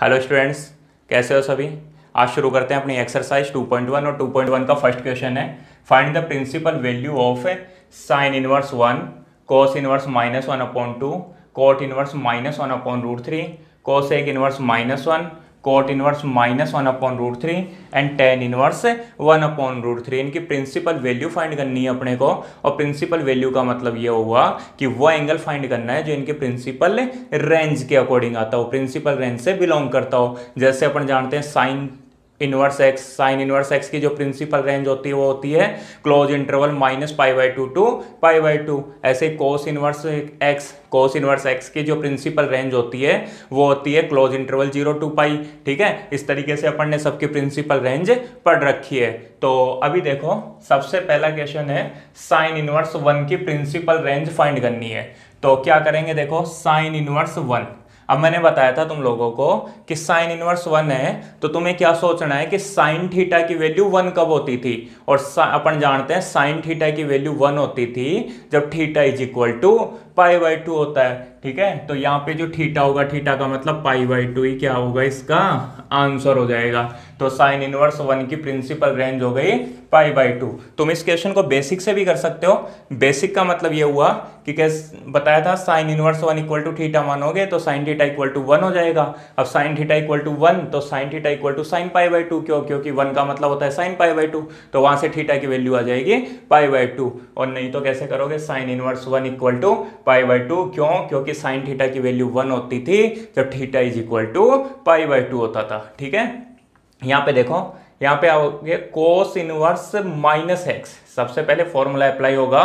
Hello students कैसे हो सभी? आज शुरू करते हैं अपनी एक्सरसाइज 2.1 और 2.1 का फ़र्स्ट क्वेश्चन है। Find the principal value of sine inverse one cos inverse minus one upon two cot inverse minus one upon root three cos एक inverse minus one cot inverse minus one upon root three and tan inverse one upon root three इनकी principal value find करनी है अपने को। और principal value का मतलब ये हुआ कि वो एंगल फाइंड करना है जो इनके प्रिंसिपल रेंज के अकॉर्डिंग आता हो। प्रिंसिपल रेंज से बिलोंग करता हो। जैसे अपन जानते हैं sine inverse x, sine inverse x की जो प्रिंसिपल रेंज होती है, वो होती है close interval minus pi by two to, pi by two. ऐसे cos inverse x, cos inverse x की जो प्रिंसिपल रेंज होती है, वो होती है close interval zero to pi, ठीक है? इस तरीके से अपन ने सबकी प्रिंसिपल रेंज पढ़ रखी है। तो अभी देखो, सबसे पहला क्वेश्चन है, साइन इनवर्स वन की प्रिंसिपल रेंज फाइंड करनी है। तो क्या करेंगे देखो, साइन इनवर्स वन। अब मैंने बताया था तुम लोगों को कि साइन इनवर्स वन है तो तुम्हें क्या सोचना है कि साइन थीटा की वैल्यू वन कब होती थी? और अपन जानते हैं साइन थीटा की वैल्यू वन होती थी जब theta is equal to pi by two होता है। ठीक है? तो यहाँ पे जो थीटा होगा, थीटा का मतलब पाई बाई टू ही क्या होगा इसका? आंसर हो जाएगा। तो साइन इनवर्स वन की प्रिंसिपल रेंज हो गई पाई बाई टू। तुम इस क्वेश्चन को बेसिक से भी कर सकते हो। बेसिक का मतलब ये हुआ कि कैसे बताया था sine inverse one equal to theta मानोगे तो sine theta equal to one हो जाएगा। अब sine theta equal to one तो sine theta equal to sine pi by two क्यों? क्योंकि वन का मतलब होता है साइन पाई बाई टू। तो वहाँ से थीटा की वैल्यू आ जाएगी पाई बाई टू। और नहीं तो कैसे करोगे? Sine inverse one equal to pi by two. क्यों? क्योंकि साइन थीटा की वैल्यू वन होती थी जब theta is equal to pi by two होता था, ठीक है? यहाँ पे देखो, यहाँ पे आओगे कोस इनवर्स माइनस एक्स सबसे पहले फॉर्मूला अप्लाई होगा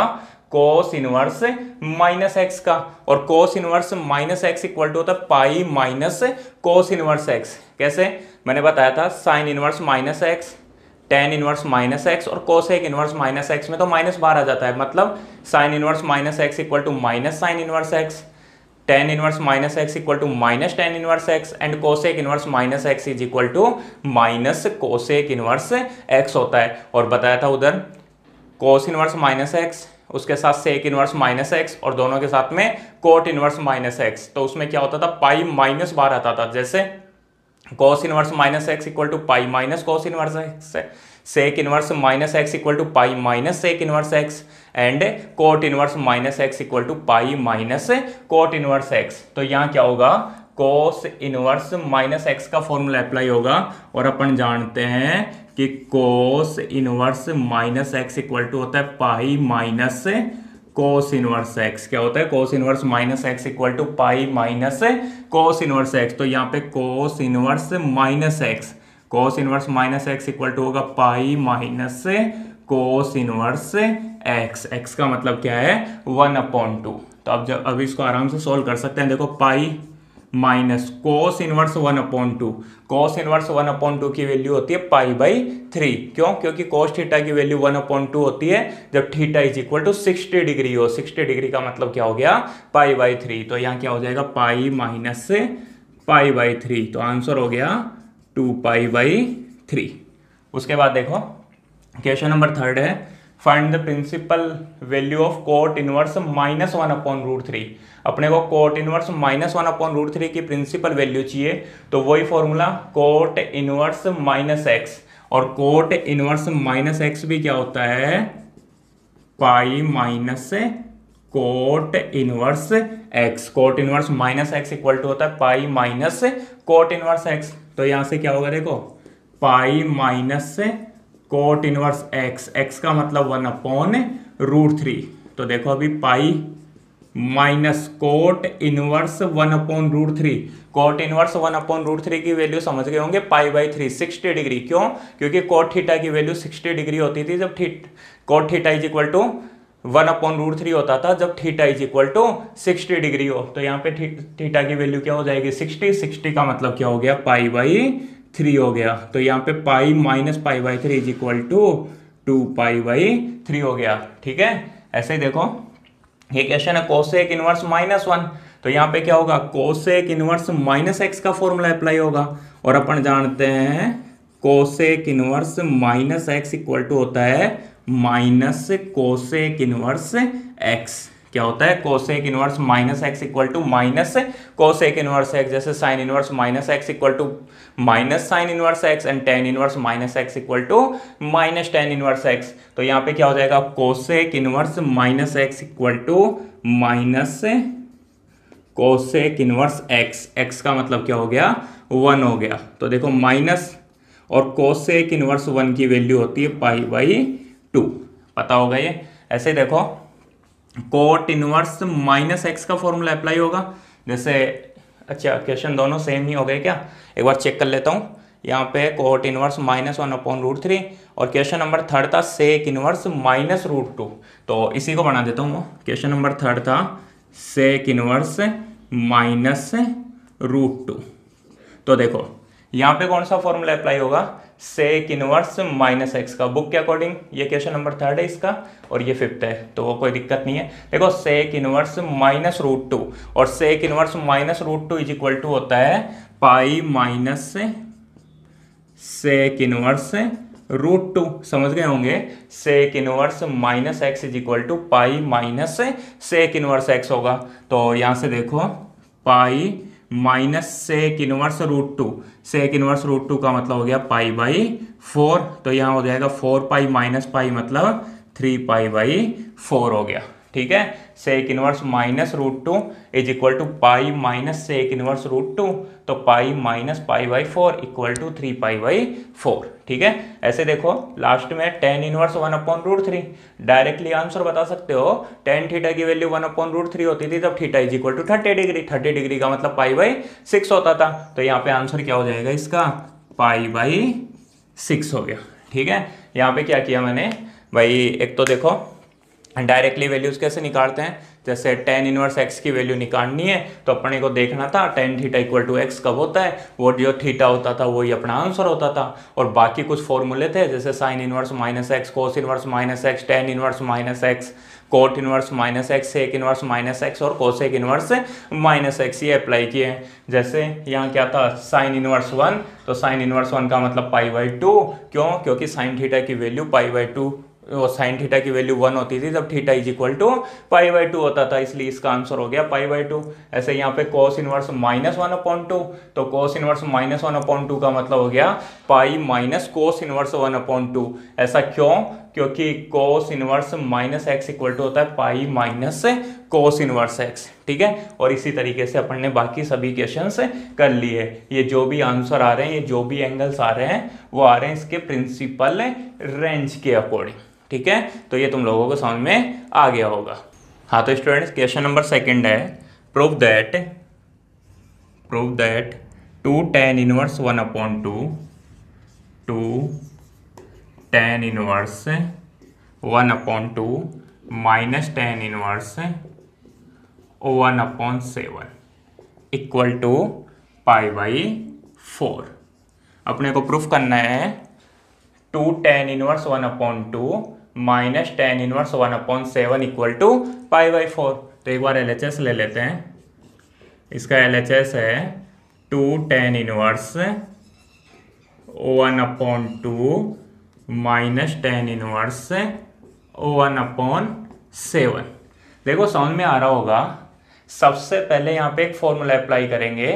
कोस इनवर्स माइनस एक्स का, और cos inverse minus x equal to होता pi minus cos inverse x कैसे? मैंने बताया था sine inverse minus x tan inverse minus x और कोस एक इनवर्स माइनस एक्स में तो माइनस बार आ जाता है। मतलब sine inverse minus x equal to minus sine inverse x tan inverse minus x equal to minus tan inverse x and cosec inverse minus x is equal to minus cosec inverse x होता है। और बताया था उधर कोस inverse minus x उसके साथ सेक inverse minus x और दोनों के साथ में कोट इनवर्स माइनस एक्स तो उसमें क्या होता था? पाई माइनस बार आता था। जैसे cos inverse minus x equal to pi minus cos inverse x sec inverse minus x equal to pi minus sec inverse x and cot inverse minus x equal to pi minus cot inverse x तो यहाँ क्या होगा? Cos inverse minus x का formula apply होगा और अपन जानते हैं कि cos inverse minus x equal to होता है pi minus cos inverse x क्या होता है? Cos inverse minus x equal to pi minus cos inverse x तो यहाँ पे cos inverse minus x cos inverse minus x equal to होगा pi minus cos inverse x x का मतलब क्या है? वन अपॉन टू तो अब जब, अभी इसको आराम से सोल्व कर सकते हैं। देखो pi minus cos inverse one upon two cos inverse one upon two की वैल्यू होती है पाई बाई थ्री क्यों? क्योंकि कोस थीटा की वैल्यू वन अपॉन टू होती है, जब theta is equal to sixty degree हो। सिक्सटी डिग्री का मतलब क्या हो गया? पाई बाई थ्री तो यहाँ क्या हो जाएगा? Pi minus pi by three तो आंसर हो गया टू पाई बाई थ्री। उसके बाद देखो क्वेश्चन नंबर थर्ड है। Find the principal value of cot inverse minus one upon root three अपने को cot inverse minus one upon root three की प्रिंसिपल वैल्यू चाहिए तो वही formula cot inverse minus x और कोट इनवर्स माइनस एक्स भी क्या होता है? Pi minus cot inverse x cot inverse minus x equal to होता है pi minus cot inverse x तो यहाँ से क्या होगा देखो, पाई माइनस से कोट इनवर्स एक्स एक्स का मतलब वन अपॉन रूट थ्री। तो देखो अभी pi minus cot inverse one upon root three. Cot inverse one upon root three की वैल्यू समझ गए होंगे pi by three, sixty degree. क्यों? क्योंकि कोट थीटा की वैल्यू सिक्सटी डिग्री होती थी जब theta cot theta is equal to one upon root three होता था, जब theta is equal to sixty degree हो तो यहाँ पे थीटा की वैल्यू क्या हो जाएगी? सिक्सटी सिक्सटी का मतलब क्या हो गया? पाई बाई थ्री हो गया। तो यहाँ पे pi minus pi by three is equal to two pi by three हो गया। ठीक है? ऐसे ही देखो। ये क्वेश्चन है कोसेक इनवर्स माइनस वन तो यहाँ पे क्या होगा? कोसेक इनवर्स माइनस एक्स का फॉर्मूला अप्लाई होगा। और अपन जानते हैं cosec inverse minus X equal to होता है माइनस कोसेक इनवर्स एक्स क्या होता है? Cosec inverse minus X equal to minus cosec inverse X जैसे sine inverse minus X equal to minus sine inverse X and tan inverse minus X equal to minus tan inverse X तो यहाँ पे क्या हो जाएगा? Cosec inverse minus X equal to minus cosec inverse X X का मतलब क्या हो गया? वन हो गया। तो देखो, माइनस और कोसेक इनवर्स वन की वैल्यू होती है पाई बाई टू। पता होगा ये? ऐसे देखो कोट इनवर्स माइनस एक्स का फॉर्मूला अप्लाई होगा। जैसे अच्छा क्वेश्चन दोनों सेम ही हो गए क्या? एक बार चेक कर लेता हूँ। यहाँ पे cot inverse minus one upon root three और क्वेश्चन नंबर थर्ड था sec inverse minus root two तो इसी को बना देता हूँ क्वेश्चन नंबर थर्ड था sec inverse minus root two तो देखो, यहाँ पे कौन सा फॉर्मूला अप्लाई होगा? सेक इनवर्स माइनस एक्स का बुक के अकॉर्डिंग ये क्वेश्चन नंबर थर्ड है इसका, और ये फिफ्थ है तो वो कोई दिक्कत नहीं है। देखो sec inverse minus root two और sec inverse minus root two is equal to होता है pi minus sec inverse root two समझ गए होंगे? Sec inverse minus X is equal to pi minus sec inverse X होगा। तो यहाँ से देखो pi minus sec inverse root two sec inverse root two का मतलब हो गया पाई बाई फोर। तो यहाँ हो जाएगा फोर पाई माइनस पाई मतलब थ्री पाई बाई फोर हो गया। ठीक है? Sec inverse minus root two is equal to pi minus sec inverse root two तो pi minus pi by four equal to three pi by four ठीक है? ऐसे देखो लास्ट में tan inverse one upon root three directly answer बता सकते हो tan theta की value one upon root three होती थी, तब theta is equal to thirty degree thirty degree का मतलब पाई बाई सिक्स होता था तो यहाँ पे आंसर क्या हो जाएगा इसका? पाई बाई सिक्स हो गया, ठीक है? यहाँ पे क्या किया मैंने? भाई, एक तो देखो डायरेक्टली वैल्यूज़ कैसे निकालते हैं? जैसे टेन इनवर्स एक्स की वैल्यू निकालनी है तो अपने को देखना था tan theta equal to X कब होता है? वो जो थीटा होता था, वही अपना आंसर होता था। और बाकी कुछ फॉर्मूले थे, जैसे sine inverse minus X cos inverse minus X tan inverse minus X cot inverse minus X sec inverse minus X और कोसेक इनवर्स माइनस एक्स ये अप्लाई किए हैं। जैसे यहाँ क्या था? साइन इनवर्स वन तो साइन इनवर्स वन का मतलब पाई बाई टू क्यों? क्योंकि साइन थीटा की वैल्यू पाई बाई टू वो साइन थीटा की वैल्यू वन होती थी, जब theta is equal to pi by two होता था, इसलिए इसका आंसर हो गया पाई बाई टू ऐसे यहाँ पे cos inverse minus one upon two तो cos inverse minus one upon two का मतलब हो गया pi minus cos inverse one upon two ऐसा क्यों? क्योंकि cos inverse minus X equal to होता है pi minus cos inverse X ठीक है? और इसी तरीके से अपन ने बाकी सभी क्वेश्चन कर लिए। ये जो भी आंसर आ रहे हैं, ये जो भी एंगल्स आ रहे हैं, वो आ रहे हैं इसके प्रिंसिपल रेंज के अकॉर्डिंग ठीक है? तो ये तुम लोगों को समझ में आ गया होगा। हाँ तो स्टूडेंट्स क्वेश्चन नंबर सेकेंड है। Prove that prove that two tan inverse one upon two two tan inverse one upon two minus tan inverse one upon seven equal to pi by four अपने को proof करना है। Two tan inverse one upon two minus tan inverse one upon seven equal to pi by four तो एक बार L ले लेते हैं। इसका एलएचएस है two tan inverse one upon two minus tan inverse one upon seven. देखो, समझ में आ रहा होगा, सबसे पहले यहाँ पे एक फॉर्मूला अप्लाई करेंगे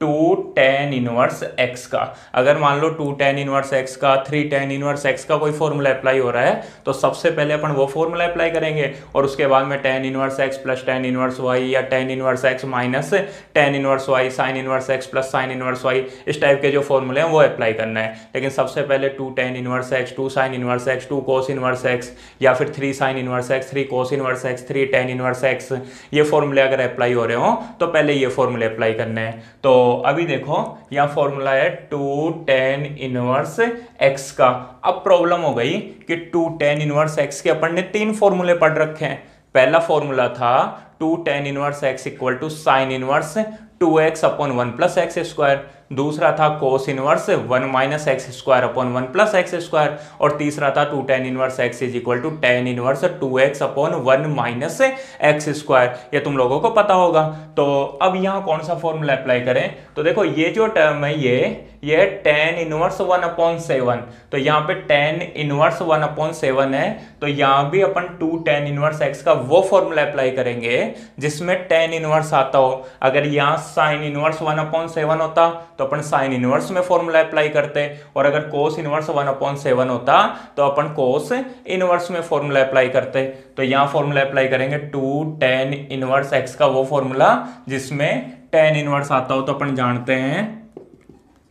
टू टेन इनवर्स एक्स का। अगर मान लो टू टेन इनवर्स एक्स का, थ्री टेन इनवर्स एक्स का कोई फॉर्मूला अप्लाई हो रहा है तो सबसे पहले अपन वो फॉर्मूला अप्लाई करेंगे और उसके बाद में tan inverse X plus tan inverse Y या tan inverse X minus tan inverse Y, sine inverse X plus sine inverse Y, इस टाइप के जो फॉर्मूले हैं वो अप्लाई करना है। लेकिन सबसे पहले two tan inverse X, two sine inverse X, two cos inverse X या फिर three sine inverse X, three cos inverse X, three tan inverse X, ये फॉर्मूले अगर अप्लाई हो रहे हो तो पहले ये फॉर्मूले अप्लाई करने हैं। तो अभी देखो, यहाँ फॉर्मूला है टू टेन इनवर्स एक्स का। अब प्रॉब्लम हो गई कि टू टेन इनवर्स एक्स के अपन ने तीन फॉर्मूले पढ़ रखे हैं। पहला फॉर्मूला था two tan inverse X equal to sine inverse two X upon one plus X square दूसरा था cos inverse one minus X square upon one plus X square और तीसरा था two tan inverse X is equal to tan inverse two X upon one minus X square ये तुम लोगों को पता होगा। तो अब यहाँ कौन सा फॉर्मूला अप्लाई करें? तो देखो, ये जो टर्म है, ये ये tan inverse one upon seven तो यहाँ पे tan inverse one upon seven है। तो यहाँ भी अपन टू टेन इनवर्स एक्स का वो फॉर्मूला अप्लाई करेंगे, जिसमें टेन इनवर्स आता हो। अगर यहाँ sine inverse one upon seven होता तो अपन साइन इनवर्स में फॉर्मूला अप्लाई करते और अगर cos inverse one upon seven होता तो अपन कोस इनवर्स में फॉर्मूला अप्लाई करते तो यहाँ फॉर्मूला अप्लाई करेंगे टू टेन इनवर्स एक्स का वो फॉर्मूला जिसमें टेन इनवर्स आता हो तो अपन जानते हैं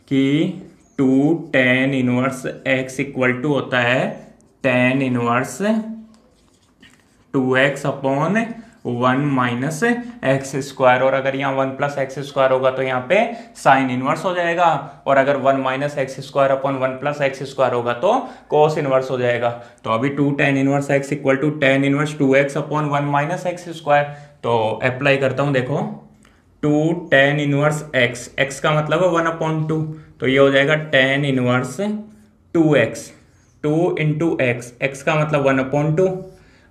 कि two tan inverse X equal to होता है tan inverse two X upon one minus X square, और अगर यहाँ वन प्लस एक्स स्क्वायर होगा तो यहाँ पे साइन इनवर्स हो जाएगा, और अगर one minus X square upon one plus X square होगा तो कोस इनवर्स हो जाएगा। तो अभी two tan inverse X equal to tan inverse two X upon one minus X square. तो अप्लाई करता हूँ, देखो। Two tan inverse X X का मतलब है वन अपॉन टू। तो ये हो जाएगा tan inverse two X, two into X X का मतलब वन अपॉन टू।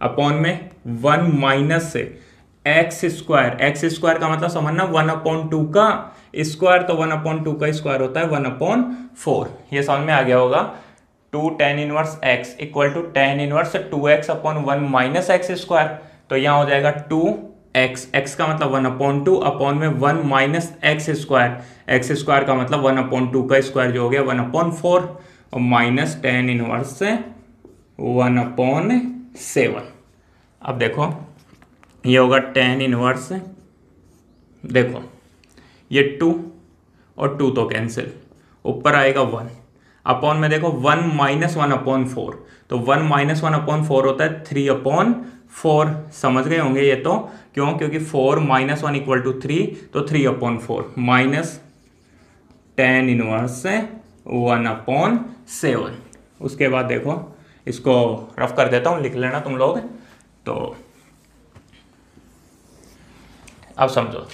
अपॉन में one minus X square X square का मतलब समझना वन अपॉन टू का स्क्वायर तो वन अपॉन टू का स्क्वायर होता है वन अपॉन फोर। ये समझ में आ गया होगा। Two tan inverse X equal to tan inverse two X upon one minus X square तो यहाँ हो जाएगा टू एक्स एक्स का मतलब वन अपॉन टू अपॉन में one minus X square X square का मतलब वन अपॉन टू का स्क्वायर जो हो गया वन अपॉन फोर, और minus tan inverse one upon seven. अब देखो, ये होगा टेन इनवर्स देखो, ये टू और टू तो कैंसिल ऊपर आएगा वन अपॉन में देखो one minus one upon four तो one minus one upon four होता है थ्री अपॉन फोर समझ गए होंगे ये तो क्यों? क्योंकि four minus one equal to three तो three upon four minus tan inverse one upon seven उसके बाद देखो, इसको रफ कर देता हूँ, लिख लेना तुम लोग। तो अब समझो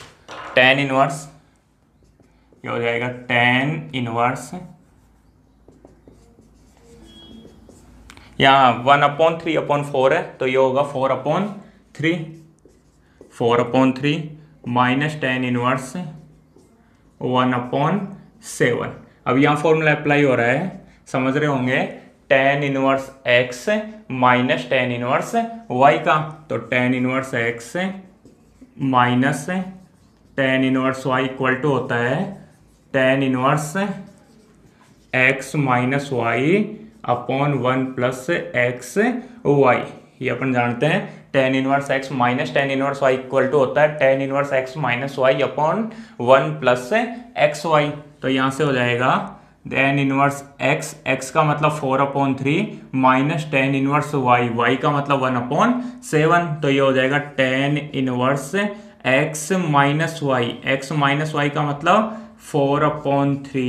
टेन इनवर्स ये हो जाएगा टेन इनवर्स यहाँ one upon three upon four है तो ये होगा four upon three four upon three minus tan inverse one upon seven अब यहाँ फॉर्मूला अप्लाई हो रहा है, समझ रहे होंगे tan inverse X minus tan inverse Y का तो tan inverse X minus tan inverse Y equal to होता है tan inverse X minus Y upon one plus X Y ये अपन जानते हैं tan inverse X minus tan inverse Y equal to होता है tan inverse X minus Y upon one plus X Y तो यहाँ से हो जाएगा टेन इनवर्स एक्स एक्स का मतलब four upon three minus tan inverse Y Y का मतलब वन अपॉन सेवन तो ये हो जाएगा tan inverse X minus Y X minus Y का मतलब four upon three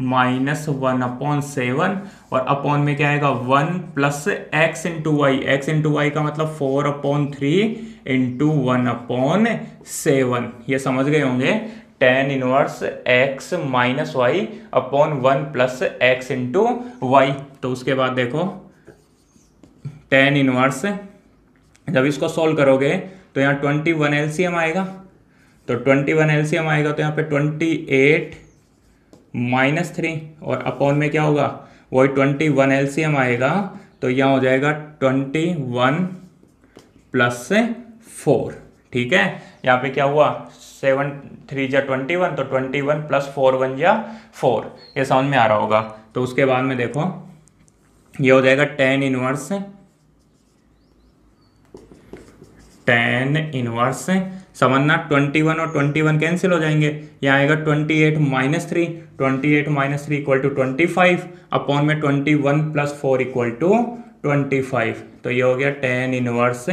minus one upon seven और अपॉन में क्या आएगा one plus X into Y X into Y का मतलब four upon three into one upon seven ये समझ गए होंगे? Tan inverse X minus Y upon one plus X into Y तो उसके बाद देखो टेन इनवर्स जब इसको सोल्व करोगे तो यहाँ ट्वेंटी वन एलसीएम आएगा। तो ट्वेंटी वन एलसीएम आएगा तो यहाँ पे ट्वेंटी एट माइनस थ्री और अपॉन में क्या होगा? वही ट्वेंटी वन एलसीएम आएगा तो यहाँ हो जाएगा ट्वेंटी वन प्लस फोर ठीक है? यहाँ पे क्या हुआ? सेवन थ्री जा ट्वेंटी वन तो twenty one plus four one जा फोर। ये समझ में आ रहा होगा। तो उसके बाद में देखो, ये हो जाएगा टेन इनवर्स टेन इनवर्स समझना, ट्वेंटी वन और ट्वेंटी वन कैंसिल हो जाएँगे। यहाँ आएगा twenty eight minus three twenty eight minus three equal to twenty five upon में twenty one plus four equal to twenty five तो ये हो गया tan inverse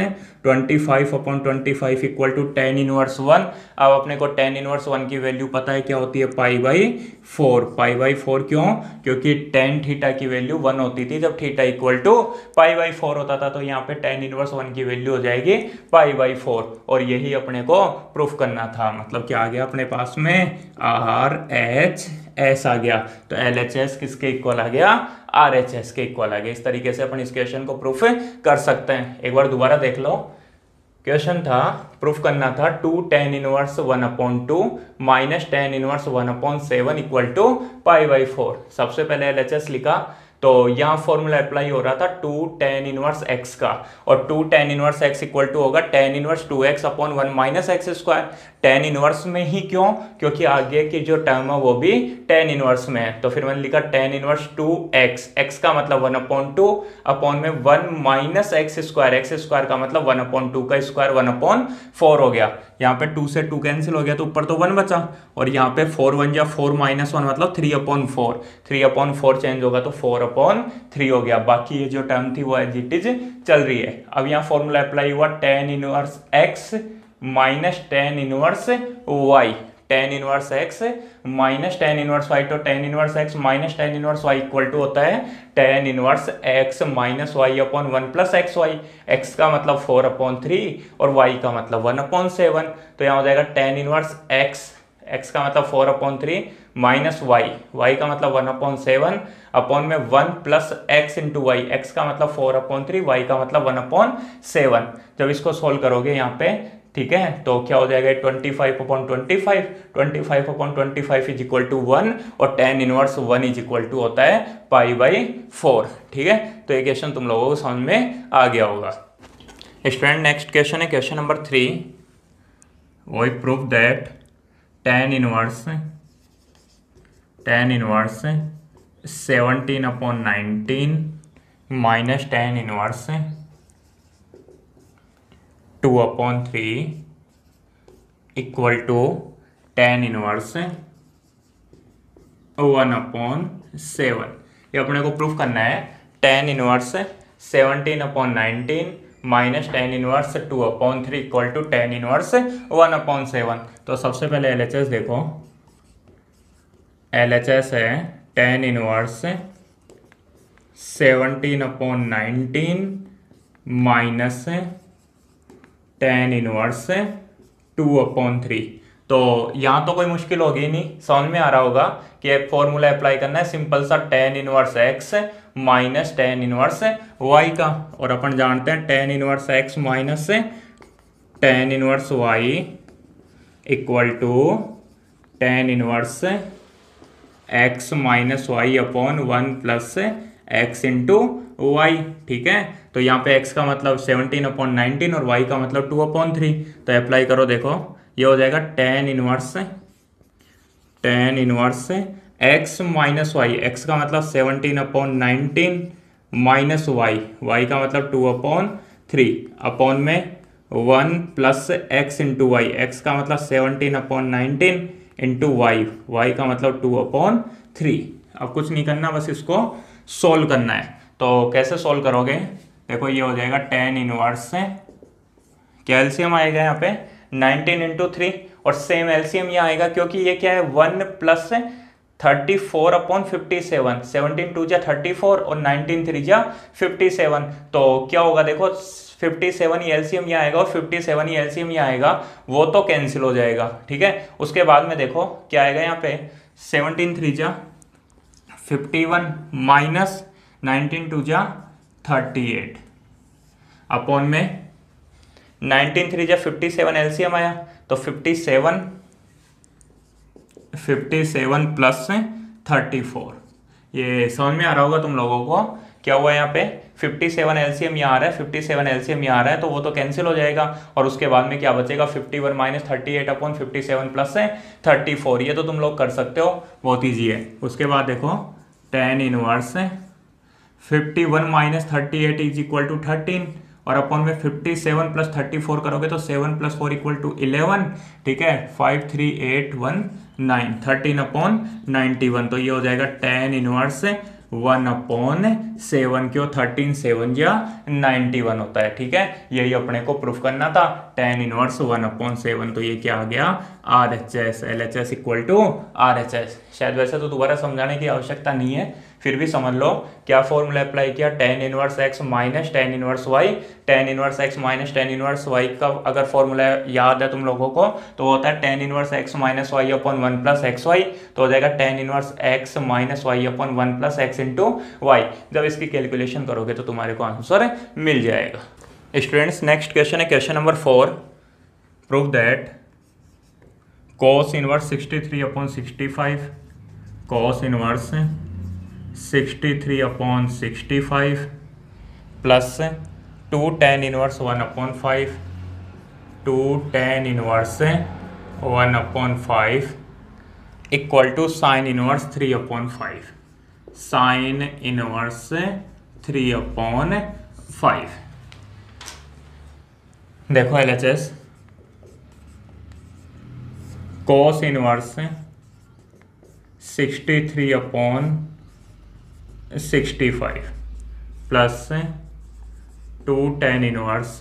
twenty five upon twenty five equal to tan inverse one अब अपने को tan inverse one की value पता है क्या होती है? Pi by four pi by four क्यों? क्योंकि टेन थीटा की वैल्यू वन होती थी जब theta equal to pi by four होता था तो यहाँ पे टेन इनवर्स वन की वैल्यू हो जाएगी पाई बाई फोर और यही अपने को प्रूफ करना था। मतलब क्या आ गया? अपने पास में आर एच एस आ गया। तो एल एच एस किसके इक्वल आ गया? आर एच एस के इक्वल आ गया। इस तरीके से अपन इस क्वेश्चन को प्रूफ कर सकते हैं। एक बार दोबारा देख लो। क्वेश्चन था प्रूफ करना था two tan inverse one upon two minus tan inverse one upon seven equal to pi by four सबसे पहले एल एच एस लिखा तो यहाँ फॉर्मूला अप्लाई हो रहा था टू टेन इनवर्स एक्स का। और two tan inverse x equal to होगा tan inverse two x upon one minus x square tan inverse में ही क्यों? क्योंकि आगे की जो टर्म है वो भी टेन इनवर्स में है। तो फिर मैंने लिखा tan inverse two x x का मतलब वन अपॉन टू अपॉन में one minus x square x square का मतलब वन अपॉन टू का स्क्वायर वन अपॉन फोर हो गया। यहाँ पे टू से टू कैंसिल हो गया तो ऊपर तो वन बचा और यहाँ पे फोर वन या फोर माइनस वन मतलब three upon four three upon four change होगा तो फोर अपॉन थ्री हो गया। बाकी ये जो टर्म थी वो एज इट इज़ चल रही है। अब यहाँ फॉर्मूला अप्लाई हुआ tan inverse x minus tan inverse y tan inverse x minus tan inverse y तो tan inverse x minus tan inverse y equal to होता है tan inverse x minus y upon one plus x y x का मतलब four upon three और y का मतलब one upon seven तो यहाँ हो जाएगा टेन इनवर्स एक्स एक्स का मतलब four upon three minus y y का मतलब वन अपॉन सेवन अपॉन में one plus x into y x का मतलब फोर अपॉन थ्री वाई का मतलब वन अपॉन सेवन जब इसको सोल्व करोगे यहाँ पे ठीक है? तो क्या हो जाएगा? Twenty five upon twenty five twenty five upon twenty five is equal to one और tan inverse one is equal to होता है पाई बाई फोर ठीक है? तो ये क्वेश्चन तुम लोगों को समझ में आ गया होगा। स्टूडेंट नेक्स्ट क्वेश्चन है। क्वेश्चन नंबर थ्री वही proof that tan inverse tan inverse seventeen upon nineteen minus tan inverse two upon three equal to tan inverse one upon seven. ये अपने को प्रूफ करना है। Tan inverse seventeen upon nineteen minus tan inverse two upon three equal to tan inverse one upon seven. तो सबसे पहले L H S देखो। L H S है tan inverse seventeen upon nineteen minus tan inverse two upon three तो यहाँ तो कोई मुश्किल होगी नहीं। समझ में आ रहा होगा कि एक फॉर्मूला अप्लाई करना है। सिंपल सा tan inverse x minus tan inverse y का। और अपन जानते हैं tan inverse x minus tan inverse y equal to tan inverse x minus y upon one plus x into y ठीक है? तो यहाँ पे x का मतलब सेवनटीन अपॉन नाइनटीन और y का मतलब टू अपॉन थ्री तो अप्लाई करो, देखो। ये हो जाएगा tan inverse tan inverse x minus y x का मतलब seventeen upon nineteen minus y y का मतलब टू अपॉन थ्री अपॉन में one plus x into y x का मतलब seventeen upon nineteen into y y का मतलब टू अपॉन थ्री अब कुछ नहीं करना, बस इसको सोल्व करना है। तो कैसे सोल्व करोगे? देखो, ये हो जाएगा टेन इनवर्स से। क्या एलसीएम आएगा यहाँ पे? नाइनटीन इंटू थ्री और सेम एल्सियम यहाँ आएगा क्योंकि ये क्या है? One plus thirty four upon fifty seven seventeen two जा थर्टी फोर और नाइनटीन थ्री जा फिफ्टी सेवन तो क्या होगा देखो फिफ्टी सेवन ही एलसीएम यहाँ आएगा और फिफ्टी सेवन ही एलसीएम यहाँ आएगा। वो तो कैंसिल हो जाएगा, ठीक है? उसके बाद में देखो, क्या आएगा यहाँ पे? सेवनटीन थ्री जा fifty one minus nineteen two जा थर्टी एट। अपॉन में नाइनटीन थ्री जा फिफ्टी सेवन एलसीएम आया तो fifty seven fifty seven plus thirty four. ये समझ में आ रहा होगा तुम लोगों को, क्या हुआ यहाँ पे? 57 सेवन एलसीएम यहाँ आ रहा है 57 सेवन एलसीएम यहाँ आ रहा है तो वो तो कैंसिल हो जाएगा, और उसके बाद में क्या बचेगा? 51 one minus thirty eight upon fifty seven plus है थर्टी फोर। ये तो तुम लोग कर सकते हो, बहुत ईजी है। उसके बाद देखो tan inverse fifty one minus thirty eight is equal to thirteen और अपॉन में fifty seven plus thirty four करोगे तो seven plus four equal to eleven ठीक है? Five three eight one nine thirteen upon ninety one तो ये हो जाएगा tan inverse one upon seven क्यों? थर्टीन सेवन या नाइन्टी वन होता है, ठीक है? यही अपने को प्रूफ करना था tan inverse one upon seven तो ये क्या आ गया? R H S L H S equal to R H S शायद वैसे तो दोबारा समझाने की आवश्यकता नहीं है फिर भी समझ लो, क्या फॉर्मूला अप्लाई किया? Tan inverse x minus tan inverse y tan inverse x minus tan inverse y का अगर फॉर्मूला याद है तुम लोगों को तो वो होता है tan inverse x minus y upon one plus x y तो हो जाएगा tan inverse x minus y upon one plus x into y जब इसकी कैलकुलेशन करोगे तो तुम्हारे को आंसर मिल जाएगा। स्टूडेंट्स नेक्स्ट क्वेश्चन है question number four prove that cos inverse 63 upon 65 cos inverse 63 upon 65 plus two tan inverse one upon five two tan inverse one upon five equal to sine inverse three upon five sine inverse three upon five देखो L H S cos inverse sixty three upon sixty five plus two tan inverse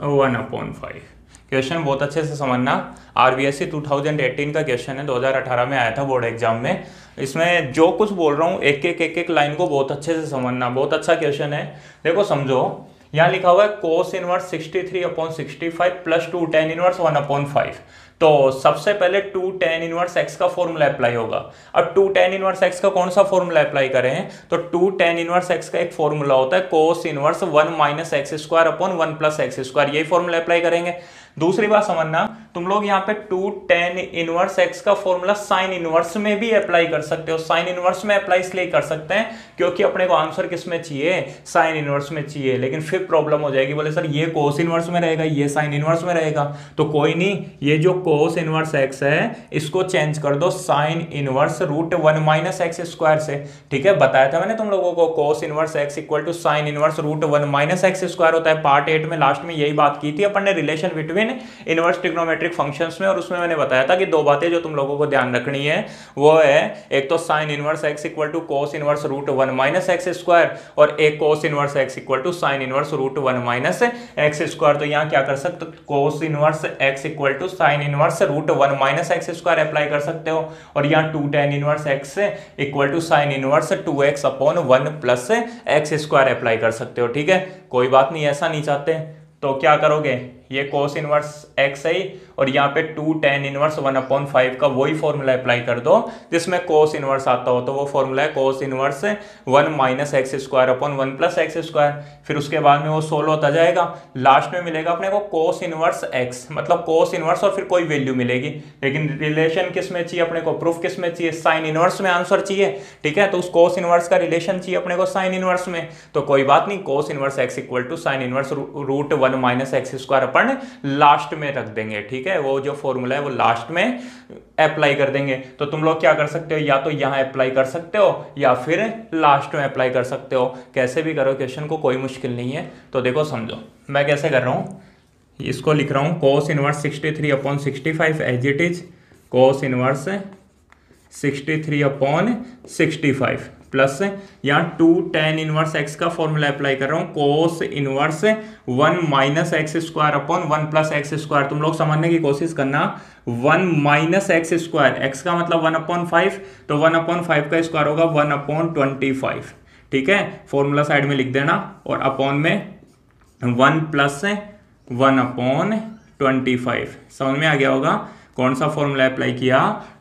one upon five question बहुत अच्छे से समझना। R B S C two thousand eighteen का question है, दो हज़ार अठारह में आया था बोर्ड एग्ज़ाम में। इसमें जो कुछ बोल रहा हूँ, एक एक एक एक लाइन को बहुत अच्छे से समझना। बहुत अच्छा क्वेश्चन है। देखो, समझो। यहाँ लिखा हुआ है cos inverse sixty three upon sixty five plus two tan inverse one upon five तो सबसे पहले टू टेन इनवर्स एक्स का फॉर्मूला अप्लाई होगा। अब टू टेन इनवर्स एक्स का कौन सा फॉर्मूला अप्लाई करें? तो टू टेन इनवर्स एक्स का एक फॉर्मूला होता है cos inverse one minus x square upon one plus x square यही फॉर्मूला अप्लाई करेंगे। दूसरी बात समझना तुम लोग यहाँ पे टू टेन इनवर्स एक्स का फॉर्मूला साइन इनवर्स में भी अप्लाई कर सकते हो। साइन इनवर्स में अप्लाई इसलिए कर सकते हैं क्योंकि अपने को आंसर किसमें चाहिए? साइन इनवर्स में चाहिए। लेकिन फिर प्रॉब्लम हो जाएगी, बोले, सर, ये कोस इनवर्स में रहेगा, ये साइन इनवर्स में रहेगा। तो कोई नहीं, ये जो कोस इनवर्स एक्स है, इसको चेंज कर दो sine inverse root one minus x square से। ठीक है? बताया था मैंने तुम लोगों को cos inverse x equal to sine inverse root one minus x square होता है। पार्ट एट में लास्ट में यही बात की थी, अपन ने relation between inverse trigonometric functions में और उसमें मैंने बताया था कि दो बातें जो तुम लोगों को ध्यान रखनी है, वो है, एक तो sine inverse x equal to cos inverse root one minus x square और एक cos inverse x equal to sine inverse root one minus x square तो यहाँ क्या कर सकते cos inverse x equal to sine inverse root one minus x square apply कर सकते हो। और यहाँ two tan inverse x equal to sine inverse two x upon one plus x square apply कर सकते हो। ठीक है? कोई बात नहीं, ऐसा नहीं चाहते। तो क्या करोगे? ये कोस इनवर्स एक्स आई और यहाँ पे two tan inverse one upon five का वही फॉर्मूला अप्लाई कर दो, जिसमें कोस इनवर्स आता हो तो वो फॉर्मूला है cos inverse one minus x square upon one plus x square फिर उसके बाद में वो सोल्व होता जाएगा। लास्ट में मिलेगा अपने को कोस इनवर्स एक्स मतलब कोस इनवर्स और फिर कोई वैल्यू मिलेगी। लेकिन रिलेशन किसमें चाहिए अपने को? प्रूफ किसमें चाहिए? साइन इनवर्स में आंसर चाहिए। ठीक है? तो उस कोस इनवर्स का रिलेशन चाहिए अपने को साइन इनवर्स में। तो कोई बात नहीं cos inverse x equal to sine inverse root one minus x square upon last में रख देंगे, ठीक है? वो जो फॉर्मूला है, वो लास्ट में अप्लाई कर देंगे। तो तुम लोग क्या कर सकते हो? या तो यहाँ अप्लाई कर सकते हो, या फिर लास्ट में अप्लाई कर सकते हो। कैसे भी करो क्वेश्चन को कोई मुश्किल नहीं है। तो देखो, समझो। मैं कैसे कर रहा हूँ? इसको लिख रहा हूँ cos inverse sixty three upon sixty five as it is cos inverse sixty three upon sixty five plus यहाँ टू टेन इनवर्स एक्स का फॉर्मूला अप्लाई कर रहा हूँ। Cos inverse one minus x square upon one plus x square. तुम लोग समझने की कोशिश करना। One minus x square. X का मतलब वन अपॉन फाइव तो वन अपॉन फाइव का स्क्वायर होगा वन अपॉन ट्वेंटी फाइव। ठीक है? फॉर्मूला साइड में लिख देना। और अपॉन में one plus one upon twenty five. समझ में आ गया होगा? कौन सा फॉर्मूला अप्लाई किया?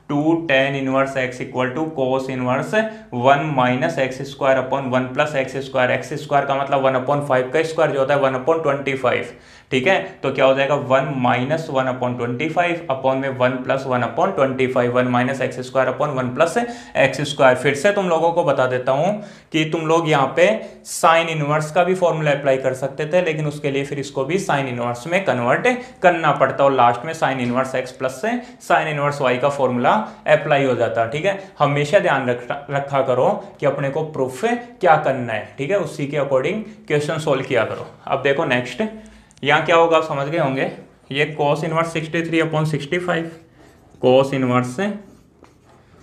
Two tan inverse x equal to cos inverse one minus x square upon one plus x square x square का मतलब वन अपॉन फाइव का स्क्वायर जो होता है वन अपॉन ट्वेंटी फाइव ठीक है? तो क्या हो जाएगा? One minus one upon twenty five upon में one plus one upon twenty five, one minus x square upon one plus x square. फिर से तुम लोगों को बता देता हूँ कि तुम लोग यहाँ पे साइन इनवर्स का भी फॉर्मूला अप्लाई कर सकते थे, लेकिन उसके लिए फिर इसको भी साइन इनवर्स में कन्वर्ट करना पड़ता और लास्ट में साइन इनवर्स एक्स प्लस से साइन इनवर्स वाई का फॉर्मूला अप्लाई हो जाता है ठीक है? हमेशा ध्यान रखा करो कि अपने को प्रूफ क्या करना है, ठीक है? उसी के अकॉर्डिंग क्वेश्चन सोल्व किया करो। अब देखो नेक्स्ट। यहाँ क्या होगा, आप समझ गए होंगे। ये cos inverse sixty three upon sixty five cos inverse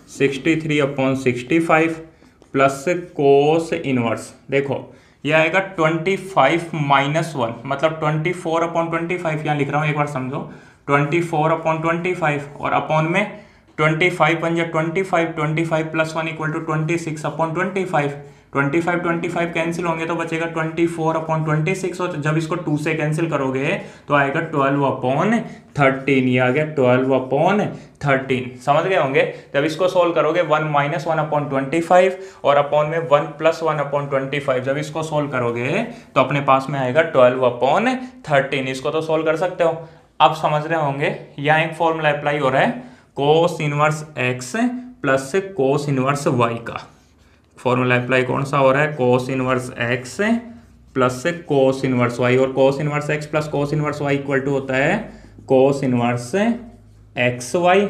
sixty three upon sixty five plus cos inverse. देखो ये आएगा ट्वेंटी फाइव माइनस वन मतलब twenty four upon twenty five यहाँ लिख रहा हूँ, एक बार समझो। Twenty four upon twenty five और अपॉन में ट्वेंटी फाइव जाए twenty five twenty five plus one equal to twenty six upon twenty five twenty five twenty five cancel होंगे तो बचेगा twenty four upon twenty six और जब इसको to से कैंसिल करोगे तो आएगा ट्वेल्व अपॉन थर्टीन ये आ गया ट्वेल्व अपॉन थर्टीन समझ गए होंगे? जब इसको सोल्व करोगे one minus one upon twenty five और अपॉन में one plus one upon twenty five जब इसको सोल्व करोगे तो अपने पास में आएगा ट्वेल्व अपॉन थर्टीन इसको तो सोल्व कर सकते हो। अब समझ रहे होंगे? यहाँ एक फॉर्मूला अप्लाई हो रहा है cos inverse x plus cos inverse y का। फॉर्मूला अप्लाई कौन सा हो रहा है? Cos inverse x plus cos inverse y और cos inverse x plus cos inverse y equal to होता है cos inverse x y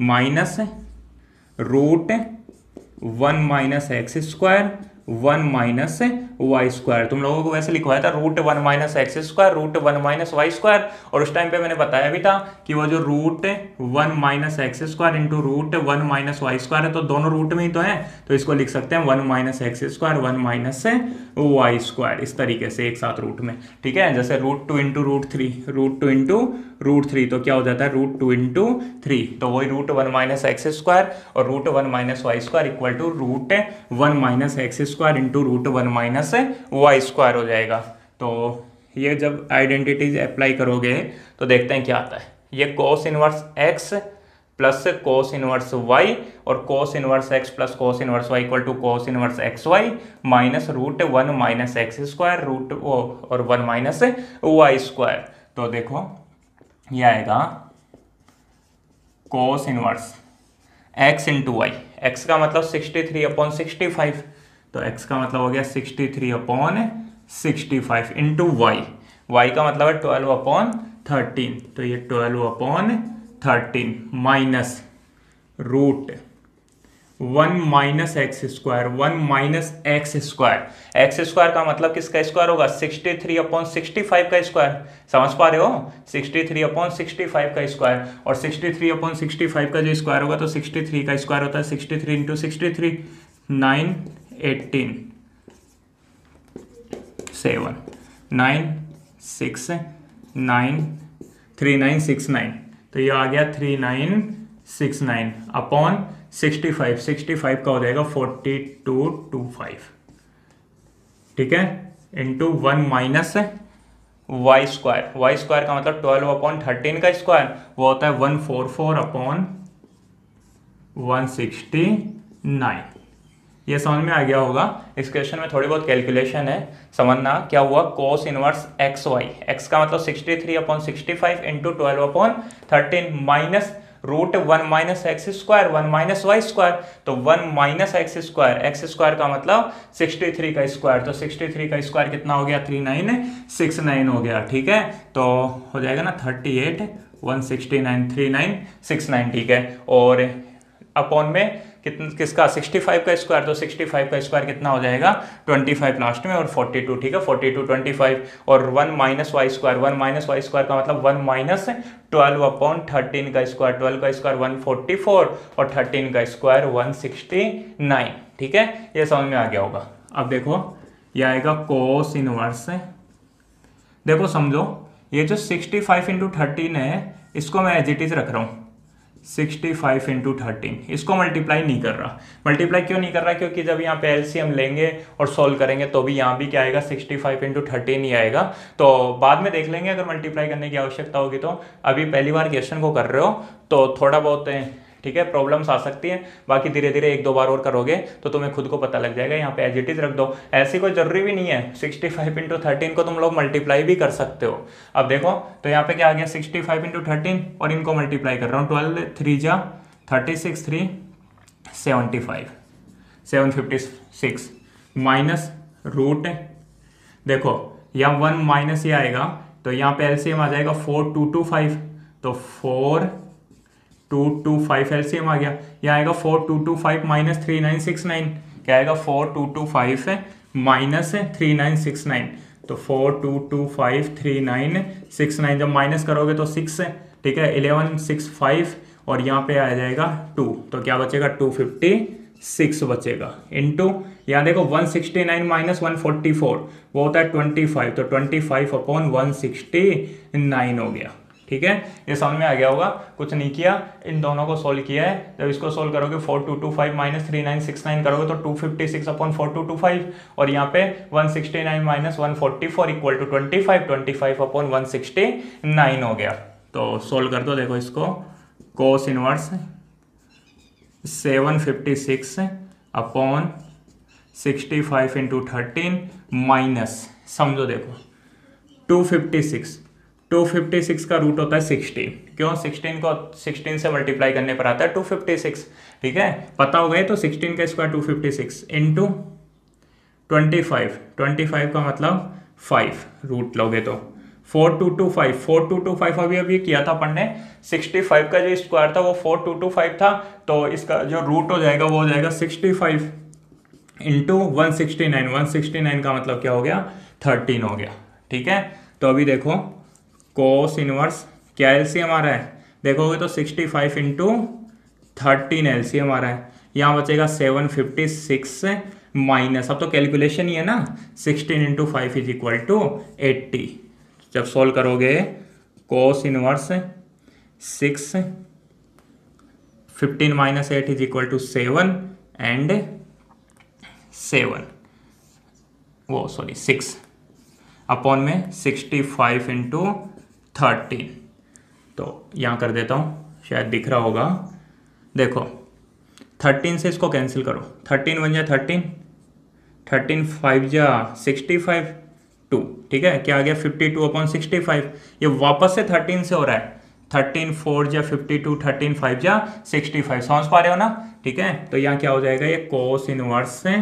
minus root one minus x square one minus y square. तुम लोगों को वैसे लिखवाया था root one minus x square, root one minus y square, और उस टाइम पे मैंने बताया भी था कि वो जो root one minus x square into root one minus y square है तो दोनों रूट में ही तो है तो इसको लिख सकते हैं one minus x square, one minus y square, इस तरीके से एक साथ रूट में। ठीक है? जैसे root two into root three root two into root three तो क्या हो जाता है? रूट टू इंटू थ्री तो वही root one minus x square और root one minus y square equal to root one minus x square into root one minus y square हो जाएगा। तो ये जब आइडेंटिटीज अप्लाई करोगे तो देखते हैं क्या आता है। ये cos inverse x plus cos inverse y और cos inverse x plus cos inverse y equal to cos inverse x y minus root one minus x square root और वन माइनस वाई स्क्वायर तो देखो, ये आएगा cos inverse x into y x का मतलब sixty three upon sixty five तो x का मतलब हो गया 63 three upon sixty five into y y का मतलब है 12 अपॉन थर्टीन तो ये 12 upon thirteen minus root one minus x square one minus x square x square का मतलब किसका स्क्वायर होगा? Sixty three upon sixty five का स्क्वायर समझ पा रहे हो? Sixty three upon sixty five का स्क्वायर और sixty three upon sixty five का जो स्क्वायर होगा तो सिक्सटी थ्री का स्क्वायर होता है sixty three into sixty three nine eighteen seven nine six nine three nine six nine तो ये आ गया three nine six nine upon sixty five sixty five का हो जाएगा फोर्टी टू टू फाइव ठीक है? Into one minus y square y square का मतलब ट्वेल्व अपॉन थर्टीन का स्क्वायर वो होता है one four four upon one sixty nine ये समझ में आ गया होगा। इस क्वेश्चन में थोड़ी बहुत कैलकुलेशन है। समझना क्या हुआ? Cos inverse x y x का मतलब 63 three upon sixty five into twelve upon thirteen minus root one minus x square one minus y square तो one minus x square x square का मतलब 63 का स्क्वायर तो 63 का स्क्वायर कितना हो गया? थ्री नाइन सिक्स नाइन हो गया, ठीक है? तो हो जाएगा ना thirty eight one sixty nine three nine six nine ठीक है? और अपॉन में कितना, किसका? 65 का स्क्वायर तो 65 का स्क्वायर कितना हो जाएगा? 25 लास्ट में और 42 ठीक है? 42 25 और 1 minus y square, one minus y square का मतलब 1 माइनस ट्वेल्व अपॉन थर्टीन का स्क्वायर, ट्वेल्व का स्क्वायर 144 और 13 का स्क्वायर 169 ठीक है? ये समझ में आ गया होगा। अब देखो, ये आएगा कोस इनवर्स देखो, समझो, ये जो 65 फाइव इंटू थर्टीन है, इसको मैं एज इट इज़ रख रहा हूँ। सिक्सटी फाइव इंटू थर्टीन इसको मल्टीप्लाई नहीं कर रहा। मल्टीप्लाई क्यों नहीं कर रहा? क्योंकि जब यहाँ पे एलसीएम लेंगे और सॉल्व करेंगे तो भी यहाँ भी क्या आएगा? सिक्सटी फाइव इंटू थर्टीन ही आएगा। तो बाद में देख लेंगे अगर मल्टीप्लाई करने की आवश्यकता होगी तो। अभी पहली बार क्वेश्चन को कर रहे हो तो थोड़ा बहुत ठीक है प्रॉब्लम्स आ सकती हैं, बाकी धीरे धीरे एक दो बार और करोगे तो तुम्हें खुद को पता लग जाएगा, यहाँ पे एज इट इज़ रख दो। ऐसी कोई ज़रूरी भी नहीं है सिक्सटी फाइव इंटू थर्टीन को तुम लोग मल्टीप्लाई भी कर सकते हो। अब देखो तो यहाँ पे क्या आ गया सिक्सटी फाइव इंटू थर्टीन और इनको मल्टीप्लाई कर रहा हूँ ट्वेल्व थ्री जा thirty six three seventy five seven fifty six minus root देखो, यहाँ वन माइनस ये आएगा तो यहाँ पे एलसीएम आ जाएगा फोर टू टू फाइव तो four two two five LCM आ गया। यहाँ आएगा four two two five minus three nine six nine. क्या आएगा फोर टू टू फाइव है, माइनस है थ्री नाइन सिक्स नाइन। तो four two two five three nine six nine. जब minus करोगे तो सिक्स है, ठीक है? इलेवन सिक्स फाइव और यहाँ पे आ जाएगा टू। तो क्या बचेगा? टू फिफ्टी सिक्स बचेगा। इंटू यहाँ देखो one sixty nine minus one forty four, वो होता है ट्वेंटी फाइव। तो twenty five upon one sixty nine हो गया। ठीक है? ये समझ में आ गया होगा। कुछ नहीं किया। इन दोनों को सोल्व किया है। जब इसको सोल्व करोगे four two two five minus three nine six nine करोगे तो two fifty six upon four two two five और यहाँ पे one sixty nine minus one forty four equal to twenty five twenty five upon one sixty nine हो गया। तो solve कर दो। देखो इसको। Cos inverse seven fifty six upon sixty five into thirteen minus समझो देखो। Two fifty six two fifty six का रूट होता है सिक्सटीन क्यों? सिक्सटीन को सिक्सटीन से मल्टीप्लाई करने पर आता है टू फिफ्टी सिक्स। ठीक है? पता हो गए तो सिक्सटीन का square two fifty six into twenty का मतलब फाइव रूट लोगे तो। Four two two five four two two five अभी अभी किया था अपन ने। सिक्सटी फाइव का जो स्क्वायर था वो फोर टू टू फाइव था। तो इसका जो रूट हो जाएगा वो हो जाएगा sixty five into one sixty nine one sixty nine का मतलब क्या हो गया? थर्टीन हो गया। ठीक है? तो अभी देखो। कोस इनवर्स क्या एलसीएम आ रहा है? देखोगे तो sixty five into thirteen LCM आ रहा है। यहाँ बचेगा सेवन फिफ्टी सिक्स माइनस अब तो कैलकुलेशन ही है ना। Sixteen into five is equal to eighty जब सॉल्व करोगे cos inverse six fifteen minus eight is equal to seven and seven वो सॉरी सिक्स अपॉन में सिक्सटी फाइव इंटू थर्टीन तो यहाँ कर देता हूँ, शायद दिख रहा होगा। देखो, थर्टीन से इसको कैंसिल करो। थर्टीन वन जा थर्टीन थर्टीन फाइव जा सिक्सटी फाइव, टू। ठीक है? क्या आ गया? Fifty two upon sixty five ये वापस से थर्टीन से हो रहा है। थर्टीन फोर जा फिफ्टी टू थर्टीन फाइव जा सिक्सटी फाइव। समझ पा रहे हो ना? ठीक है? तो यहाँ क्या हो जाएगा? ये कोस इनवर्स से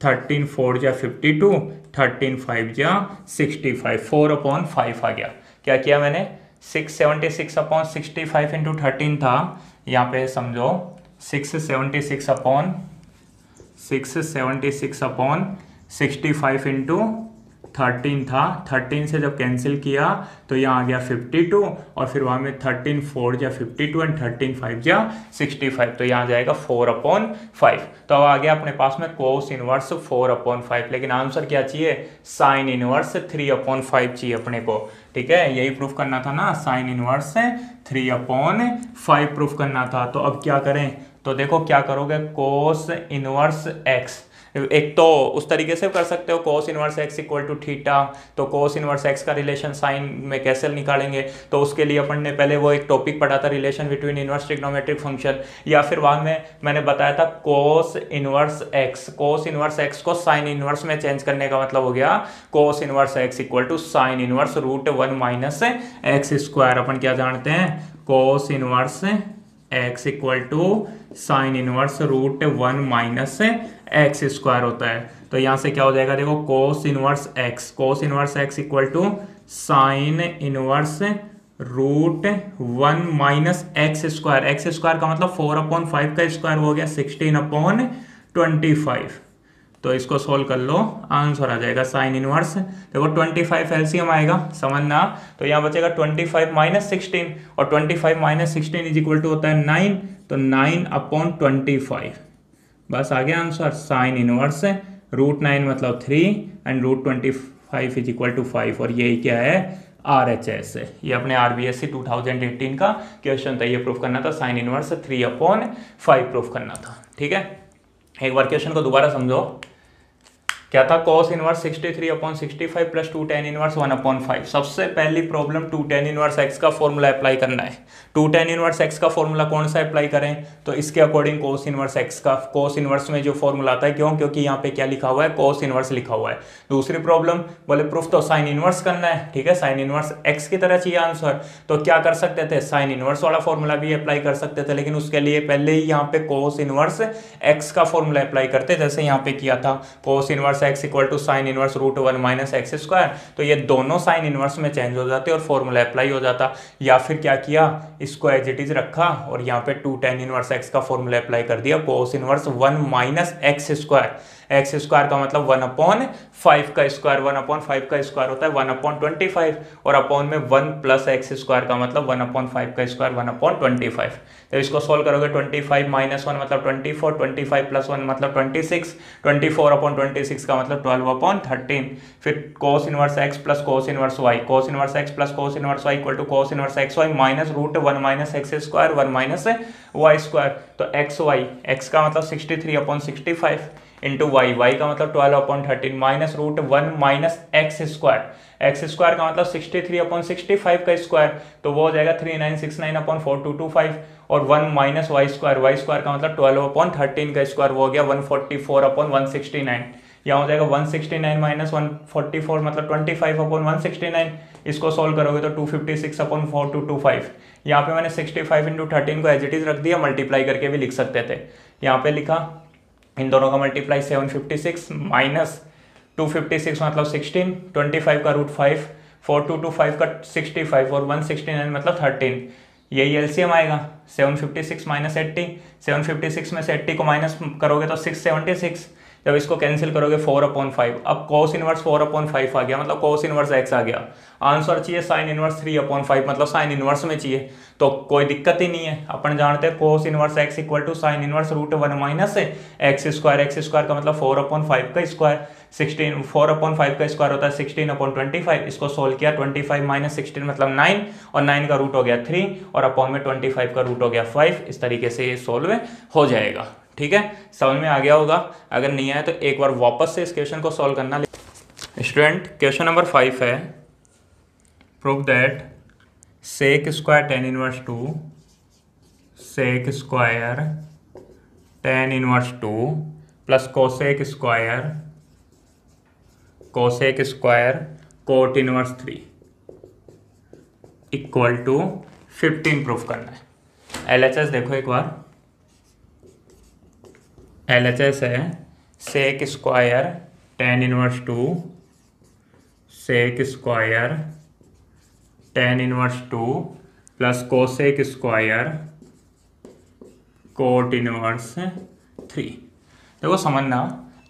थर्टीन फोर जा फिफ्टी टू थर्टीन फाइव जा sixty five. Four upon five आ गया। क्या किया मैंने? Six seventy six upon sixty five into thirteen था। यहाँ पे समझो six seventy six upon six seventy six upon sixty five into thirteen था। थर्टीन से जब कैंसिल किया तो यहाँ आ गया फिफ्टी टू और फिर वहाँ में थर्टीन फोर या fifty two and thirteen five या सिक्सटी फाइव तो यहाँ जाएगा फोर अपॉन फाइव तो अब आ गया अपने पास में cos inverse four upon five लेकिन आंसर क्या चाहिए? Sine inverse three upon five चाहिए अपने को। ठीक है? यही प्रूफ करना था ना? Sine inverse three upon five proof करना था। तो अब क्या करें? तो देखो क्या करोगे? कोस इनवर्स एक्स एक तो उस तरीके से कर सकते हो cos inverse x equal to theta तो कोस इनवर्स एक्स का रिलेशन साइन में कैसे निकालेंगे? तो उसके लिए अपन ने पहले वो एक टॉपिक पढ़ा था relation between inverse trigonometric function या फिर बाद में मैंने बताया था cos inverse x cos inverse x को साइन इनवर्स में चेंज करने का मतलब हो गया cos inverse x equal to sine inverse root one minus x square अपन क्या जानते हैं? Cos inverse x equal to sine inverse root one minus x square होता है। तो यहाँ से क्या हो जाएगा? देखो cos inverse x cos inverse x equal to sine inverse root one minus x square. X square का मतलब फोर अपॉन फाइव का स्क्वायर हो गया, सिक्सटीन अपॉन ट्वेंटी फाइव। तो इसको सोल्व कर लो। आंसर आ जाएगा साइन इनवर्स देखो 25 फाइव एलसीएम आएगा। समझना? तो यहाँ बचेगा 25 फाइव माइनस सिक्सटीन और 25 five minus sixteen is equal to होता है नाइन तो नाइन अपॉन ट्वेंटी फाइव बस आ गया answer sine inverse root nine मतलब three and root twenty five is equal to five और यही क्या है? आर एच एस ये अपने R B S C two thousand eighteen का क्वेश्चन था। ये प्रूफ करना था। Sine inverse three upon five proof करना था। ठीक है? एक बार क्वेश्चन को दोबारा समझो। क्या था? Cos inverse 63 three upon sixty five plus two tan inverse one upon five सबसे पहली problem two tan inverse x का फॉर्मूला अप्लाई करना है। टू टेन इनवर्स एक्स का फॉर्मूला कौन सा अप्लाई करें? तो इसके अकॉर्डिंग कोस इनवर्स एक्स का कोस इनवर्स में जो फॉर्मूला आता है, क्यों? क्योंकि यहाँ पे क्या लिखा हुआ है? कोस इनवर्स लिखा हुआ है। दूसरी प्रॉब्लम बोले प्रूफ तो साइन इनवर्स करना है, ठीक है? साइन इनवर्स एक्स की तरह चाहिए आंसर तो क्या कर सकते थे? साइन इनवर्स वाला फॉर्मूला भी अप्लाई कर सकते थे, लेकिन उसके लिए पहले ही यहाँ पे कोस इनवर्स एक्स का फॉर्मूला अप्लाई करते, जैसे यहाँ पे किया था। Cos inverse x equal to sine inverse root one minus x square तो ये दोनों साइन इनवर्स में चेंज हो जाते और फॉर्मूला अप्लाई हो जाता। या फिर क्या किया? इसको एज इट इज़ रखा और यहाँ पे टू टेन इनवर्स एक्स का फॉर्मूला अप्लाई कर दिया cos inverse one minus x square x square का मतलब वन अपॉन फाइव का स्क्वायर वन अपॉन फाइव का स्क्वायर होता है वन अपॉन ट्वेंटी फाइव और अपॉन में वन प्लस एक्स स्क्वायर का मतलब वन अपॉन फाइव का square one upon twenty five तो इसको सोल्व करोगे ट्वेंटी फाइव माइनस वन मतलब twenty four twenty five plus one मतलब twenty six twenty four upon twenty six का मतलब ट्वेल्व अपॉन थर्टीन फिर cos inverse x plus cos inverse y cos inverse x plus cos inverse y equal to cos inverse x y minus root one minus x square one minus y square तो x y x का मतलब sixty three upon sixty five into y y का मतलब twelve upon thirteen minus root one minus x square x square का मतलब sixty three upon sixty five का square तो वो हो जाएगा three nine six nine upon four two two five और one minus y square y square का मतलब ट्वेल्व अपॉन थर्टीन का स्क्वायर वो हो गया one forty four upon one sixty nine यहाँ हो जाएगा one sixty nine minus one forty four मतलब twenty five upon one sixty nine इसको सॉल्व करोगे तो two fifty six upon four two two five यहाँ पे मैंने सिक्सटी फाइव इंटू थर्टीन को एज इट इज़ रख दिया मल्टीप्लाई करके भी लिख सकते थे। यहाँ पे लिखा इन दोनों का multiply seven fifty six minus two fifty six मतलब सिक्सटीन ट्वेंटी फाइव का root five four two two five का सिक्सटी फाइव और वन सिक्सटी नाइन मतलब थर्टीन यही एलसीएम आएगा। Seven fifty six minus eighty seven fifty six में से eighty को माइनस करोगे तो सिक्स सेवेंटी सिक्स जब इसको कैंसिल करोगे फोर अपॉन फाइव अब cos inverse four upon five आ गया मतलब कोस इनवर्स एक्स आ गया। आंसर चाहिए sine inverse three upon five मतलब साइन इनवर्स में चाहिए। तो कोई दिक्कत ही नहीं है। अपन जानते हैं cos inverse x equal to sine inverse root one minus x square x square का मतलब फोर अपॉन फाइव का square sixteen four upon five का स्क्वायर होता है सिक्सटीन अपॉन ट्वेंटी फाइव इसको सोल्व किया ट्वेंटी फाइव माइनस सिक्सटीन मतलब nine और नाइन का रूट हो गया थ्री और अपॉन में ट्वेंटी फाइव का रूट हो गया फाइव इस तरीके से ये सोल्व हो जाएगा। ठीक है? समझ में आ गया होगा। अगर नहीं आया तो एक बार वापस से इस क्वेश्चन को सॉल्व करना। स्टूडेंट क्वेश्चन नंबर फाइव है। Prove that sec square tan inverse two sec square tan inverse two plus cosec square cosec square cot inverse three equal to fifteen proof करना है। एल एच एस देखो एक बार। L H S है sec square tan inverse two sec square tan inverse two plus cosec square cot inverse three देखो समझना,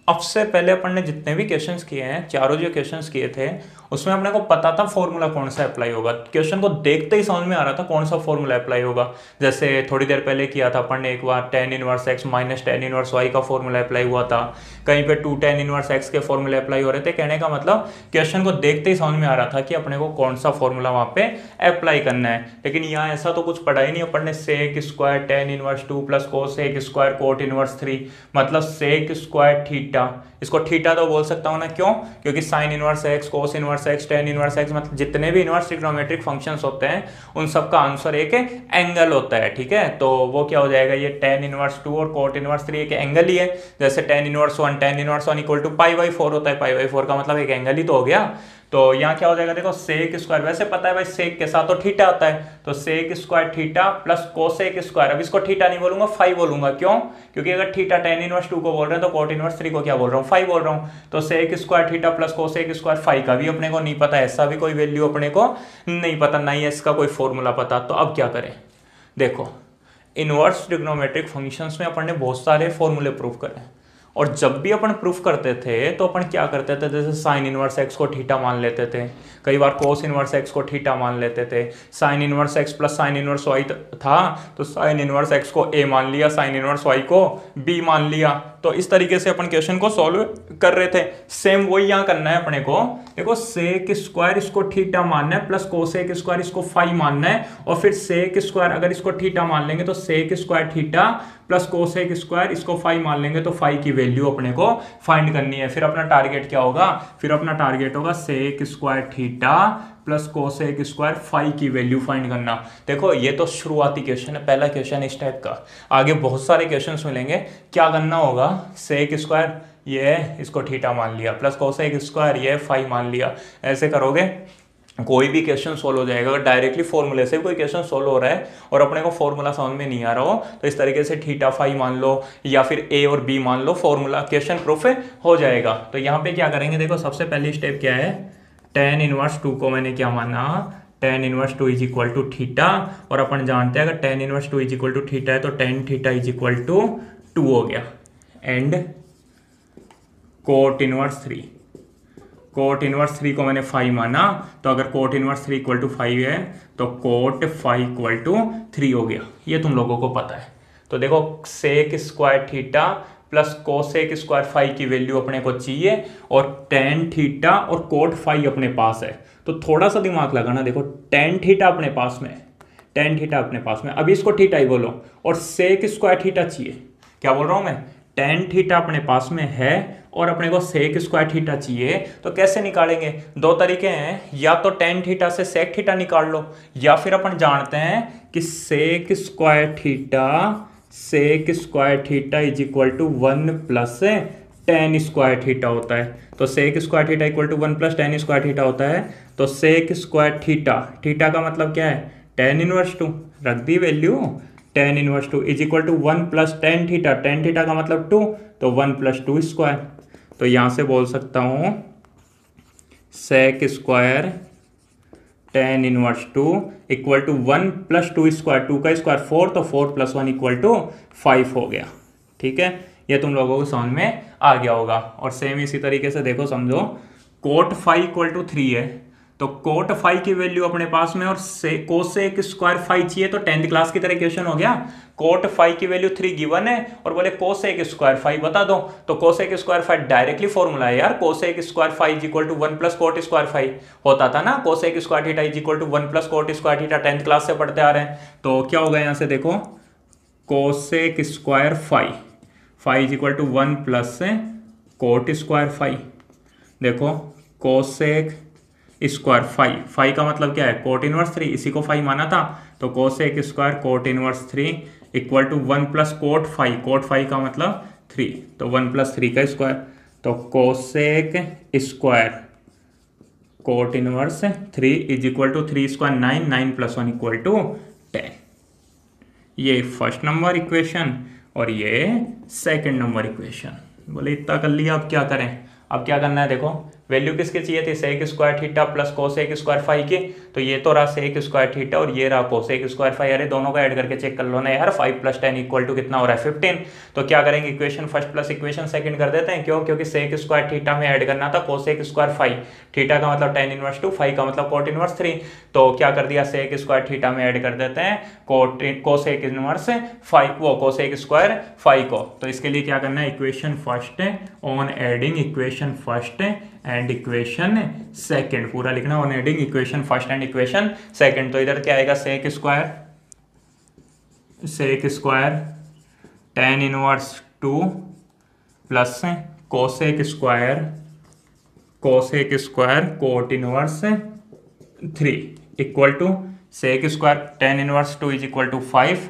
अब से पहले अपन ने जितने भी क्वेश्चंस किए हैं, चारों जो क्वेश्चंस किए थे उसमें अपने को पता था फॉर्मूला कौन सा अप्लाई होगा। क्वेश्चन को देखते ही समझ में आ रहा था कौन सा फॉर्मूला अप्लाई होगा। जैसे थोड़ी देर पहले किया था अपन ने एक बार tan inverse x minus tan inverse y का फॉर्मूला अप्लाई हुआ था। कहीं पे टू टेन इनवर्स एक्स के फॉर्मूले अप्लाई हो रहे थे। कहने का मतलब क्वेश्चन को देखते ही समझ में आ रहा था कि अपने को कौन सा फॉर्मूला वहाँ पे अप्लाई करना है। लेकिन यहाँ ऐसा तो कुछ पढ़ा ही नहीं अपन ने। Sec square tan inverse two plus cosec square cot inverse three मतलब सेक स्क्वायर थीटा इसको थीटा तो बोल सकता हूँ ना क्यों? क्योंकि sine inverse x cos inverse x tan inverse x मतलब जितने भी इनवर्स ट्रिग्नोमेट्रिक फ़ंक्शंस होते हैं, उन सबका आंसर एक एंगल होता है, ठीक है? तो वो क्या हो जाएगा? ये टेन इनवर्स टू और कोट इनवर्स थ्री एक एंगल ही है। जैसे tan inverse one tan inverse one equal to pi by four होता है। पाई बाई फोर का मतलब एक एंगल ही तो हो गया। तो यहाँ क्या हो जाएगा? देखो सेक स्क्वायर वैसे पता है भाई सेक के साथ तो थीटा आता है। तो sec square theta plus cosec square अब इसको थीटा नहीं बोलूँगा फाइव बोलूँगा। क्यों? क्योंकि अगर थीटा टेन इनवर्स टू को बोल रहे हैं तो कोट इनवर्स थ्री को क्या बोल रहा हूँ? फाइव बोल रहा हूँ। तो sec square theta plus cosec square five का भी अपने को नहीं पता, ऐसा भी कोई वैल्यू अपने को नहीं पता नहीं है इसका कोई फॉर्मूला पता। तो अब क्या करें? देखो इनवर्स ट्रिग्नोमेट्रिक फ़ंक्शंस में अपन ने बहुत सारे फॉर्मूले प्रूव करे और जब भी अपन प्रूफ करते थे तो अपन क्या करते थे? जैसे साइन इनवर्स एक्स को ठीटा मान लेते थे। कई बार कोस इनवर्स एक्स को ठीटा मान लेते थे। Sine inverse x plus sine inverse y था तो साइन इनवर्स एक्स को ए मान लिया साइन इनवर्स वाई को बी मान लिया। तो इस तरीके से अपन क्वेश्चन को सॉल्व कर रहे थे। सेम वही यहाँ करना है अपने को। देखो सेक स्क्वायर इसको ठीटा मानना है प्लस कोसेक स्क्वायर इसको फाइव मानना है। और फिर सेक स्क्वायर अगर इसको ठीटा मान लेंगे तो sec square theta plus cosec square इसको फाइव मान लेंगे तो फाइव की वैल्यू अपने को फाइंड करनी है। फिर अपना टारगेट क्या होगा? फिर अपना टारगेट होगा sec square theta plus cosec square five की वैल्यू फाइंड करना। देखो, ये तो शुरुआती क्वेश्चन है, पहला क्वेश्चन इस टाइप का। आगे बहुत सारे क्वेश्चन मिलेंगे। क्या करना होगा? सेक स्क्वायर ये इसको ठीटा मान लिया प्लस कोसेक स्क्वायर ये फाइव मान लिया। ऐसे करोगे? कोई भी क्वेश्चन सोल्व हो जाएगा। अगर डायरेक्टली फॉर्मूले से कोई क्वेश्चन सोल्व हो रहा है और अपने को फॉर्मूला समझ में नहीं आ रहा हो तो इस तरीके से थीटा फाइव मान लो या फिर ए और बी मान लो फॉर्मूला क्वेश्चन प्रूफ हो जाएगा। तो यहाँ पे क्या करेंगे? देखो, सबसे पहली स्टेप क्या है? टेन इनवर्स टू को मैंने क्या माना? Tan inverse two is equal to theta और अपन जानते हैं, अगर tan inverse two is equal to theta है तो tan theta is equal to two हो गया। And cot inverse three cot inverse three को मैंने फाइव माना तो अगर cot inverse three equal to five है तो cot five equal to three हो गया। ये तुम लोगों को पता है। तो देखो sec square theta plus cosec square five की वैल्यू अपने को चाहिए और टेन थीटा और कोट फाइव अपने पास है। तो थोड़ा सा दिमाग लगाना, देखो टेन थीटा अपने पास में टेन थीटा अपने पास में अभी इसको थीटा ही बोलो और सेक स्क्वायर थीटा चाहिए। क्या बोल रहा हूँ मैं? टेन थीटा अपने पास में है और अपने को सेक स्क्वायर थीटा चाहिए तो कैसे निकालेंगे? दो तरीके हैं, या तो टेन थीटा से सेक थीटा निकाल लो, या फिर अपन जानते हैं कि sec square theta sec square theta is equal to one plus tan square theta होता है। तो sec square theta equal to one plus tan square theta होता है। तो सेक स्क्वायर थीटा थीटा का मतलब क्या है? टेन इनवर्स टू रख दी value tan inverse two is equal to one plus tan theta tan theta का मतलब टू तो वन प्लस टू स्क्वायर तो यहाँ से बोल सकता हूँ sec square tan inverse two equal to one plus two square two का स्क्वायर फोर तो four plus one equal to five हो गया। ठीक है? ये तुम लोगों को समझ में आ गया होगा। और सेम इसी तरीके से देखो, समझो cot five equal to three है। तो कोट फाइव की वैल्यू अपने पास में और से कोसेक स्क्वायर फाइव चाहिए तो टेंथ क्लास की तरह क्वेश्चन हो गया। कोट फाइव की वैल्यू थ्री गिवन है और बोले कोसेक स्क्वायर फाइव बता दो। तो cosec square five directly formula है यार। Cosec square five equal to one plus cot square five होता था ना? Cosec square theta is equal to one plus cot square theta tenth class से पढ़ते आ रहे हैं। तो क्या होगा यहाँ से देखो? Cosec square five. Five is equal to one plus cot square five देखो कोसेक स्क्वायर फाइव फाइव का मतलब क्या है? कोट इनवर्स थ्री इसी को फाइव माना था। तो cosec square cot inverse three equal to one plus cot five cot five का मतलब थ्री तो वन प्लस थ्री का स्क्वायर तो cosec square cot inverse three is equal to three square nine nine plus one equal to ten ये first number equation और ये second number equation बोले, इतना कर लिया, अब क्या करें? अब क्या करना है? देखो वैल्यू किसके चाहिए थी? Sec square theta plus cosec square five की। तो ये तो रहा सेक स्क्वायर थीटा और ये रहा कोसेक स्क्वायर फाइव अरे दोनों का ऐड करके चेक कर लो ना यार। Five plus ten equal to कितना हो रहा है? फिफ्टीन तो क्या करेंगे? Equation first plus equation second कर देते हैं। क्यों? क्योंकि सेक स्क्वायर थीटा में ऐड करना था कोसेक स्क्वायर फाइव थीटा का मतलब टेन इनवर्स टू फाइव का मतलब कोट इनवर्स थ्री तो क्या कर दिया? सेक स्क्वायर थीटा में ऐड कर देते हैं। कोट कोसेक इनवर्स फाइव वो कोसेक स्क्वायर फाइव को। तो इसके लिए क्या करना है? Equation first on adding equation first and equation second पूरा लिखना on adding equation first and equation second तो इधर क्या आएगा sec square sec square tan inverse two plus cosec square cosec square cot inverse three equal to sec square tan inverse two is equal to five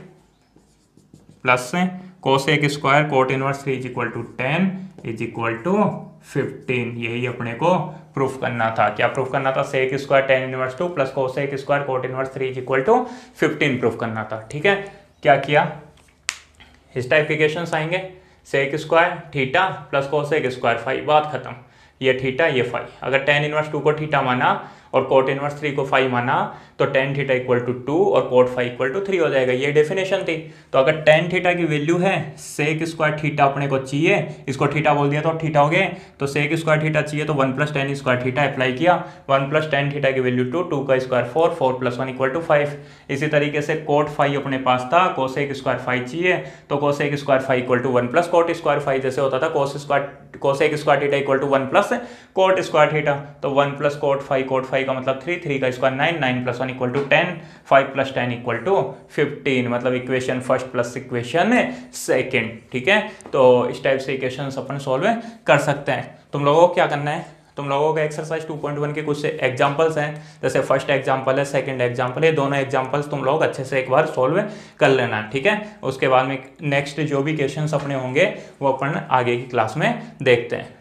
plus cosec square cot inverse three is equal to ten is equal to fifteen यही अपने को proof करना था। क्या proof करना था? Sec square tan inverse two plus cosec square cot inverse three is equal to fifteen proof करना था, ठीक है? क्या किया? इस टाइप के क्वेश्चन आएँगे। Sec square theta plus cosec square five बात खत्म। ये थीटा ये फाइव अगर टेन इनवर्स टू को थीटा माना और कोट इनवर्स थ्री को फाइव माना तो tan theta equal to two और cot five equal to three हो जाएगा। ये डेफिनेशन थी। तो अगर टेन थीटा की वैल्यू है सेक स्क्वायर थीटा अपने को चाहिए, इसको थीटा बोल दिया तो थीटा हो गए। तो सेक स्क्वायर थीटा चाहिए तो one plus tan square theta apply किया। वन प्लस टेन थीटा की वैल्यू टू टू का square four four plus one equal to five इसी तरीके से कोट फाइव अपने पास था कोसेक स्क्वायर फाइव चाहिए। तो cosec square five equal to one plus cot square five जैसे होता था cos square cosec square theta equal to one plus cot square theta तो one plus cot five cot five का मतलब three three का square nine nine plus one equal to ten five plus ten equal to fifteen मतलब equation first plus equation second ठीक है? तो इस type से इक्वेशन अपन सॉल्व कर सकते हैं। तुम लोगों को क्या करना है? तुम लोगों का एक्सरसाइज 2.1 के कुछ एग्जांपल्स हैं। जैसे फ़र्स्ट एग्जांपल है सेकंड एग्जांपल है, दोनों एग्जांपल्स तुम लोग अच्छे से एक बार सॉल्व कर लेना, ठीक है? उसके बाद में नेक्स्ट जो भी क्वेश्चंस अपने होंगे, वो अपन आगे की क्लास में देखते हैं।